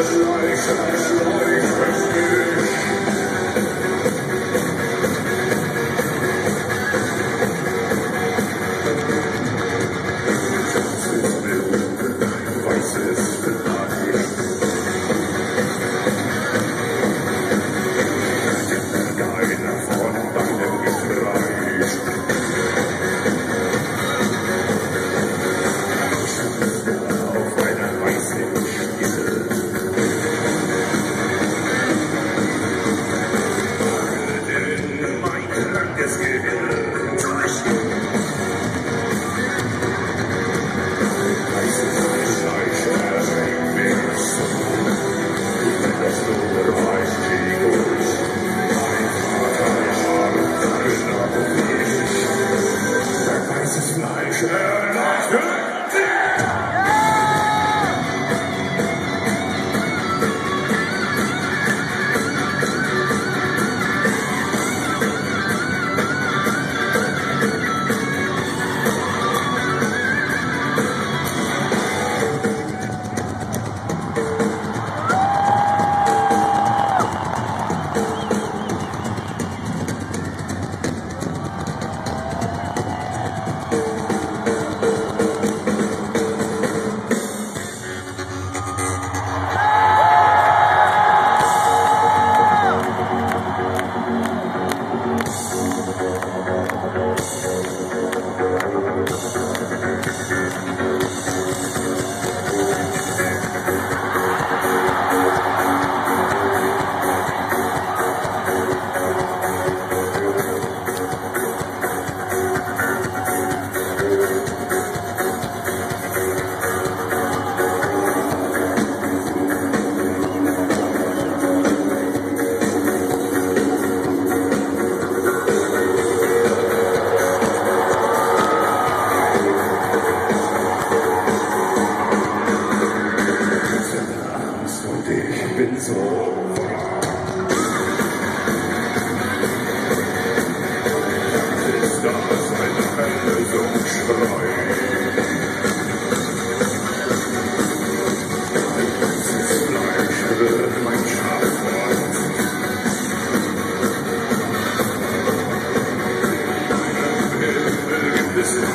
Krishna, Krishna, been so far. Stars, meine Hände so schreien.